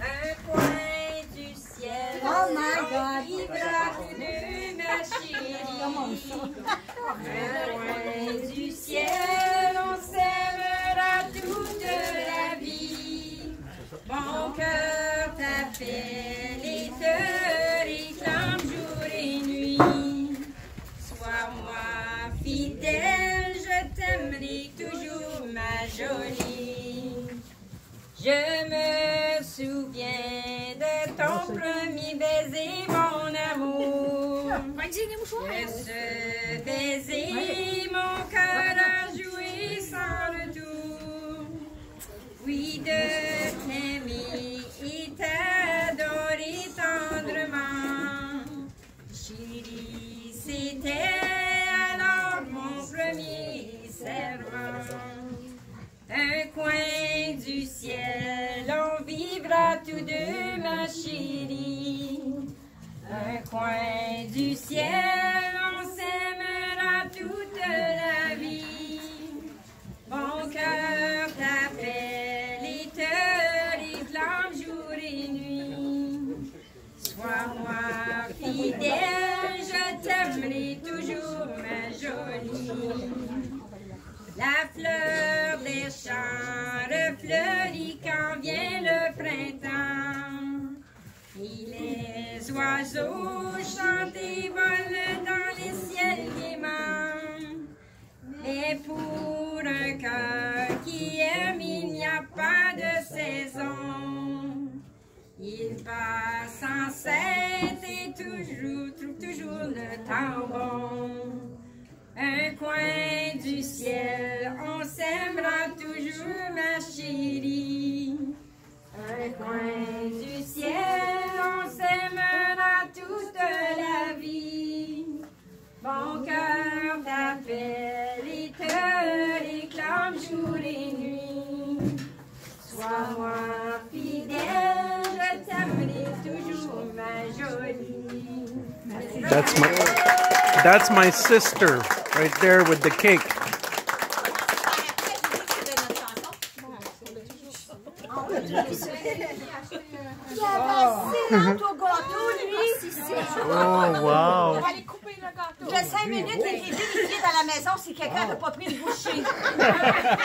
Un coin du ciel. Oh my on God. ma chérie. Un coin du ciel, on s'aimera toute la vie. Mon cœur t'appelle et te réclame jour et nuit. Sois-moi fidèle, je t'aimerai toujours, ma jolie. Je me ton premier baiser, mon amour. De ce baiser, mon cœur a joué sans retour. Oui, de t'aimer et t'adorer tendrement. Chérie, c'était alors mon premier serment. Tous deux, ma chérie. Un coin du ciel, on s'aimera toute la vie. Mon cœur t'appelle et te réclame jour et nuit. Sois-moi fidèle, je t'aimerai toujours, ma jolie. La fleur des champs refleurit les oiseaux chantent et volent dans les ciels gaiement. Mais pour un cœur qui aime, il n'y a pas de saison. Il passe en scène et toujours, trouve toujours le temps bon. Un coin du ciel, on s'aimera toujours, ma chérie. Un coin du ciel, et te jour et nuit. Sois-moi fidèle, je t'aimerai toujours, ma jolie. That's my that's my sister right there with the cake. Il avait assez hâte au gâteau, lui. Oh wow. J'ai cinq minutes, il est vérifié dans la maison si quelqu'un n'a pas pris une bouchée.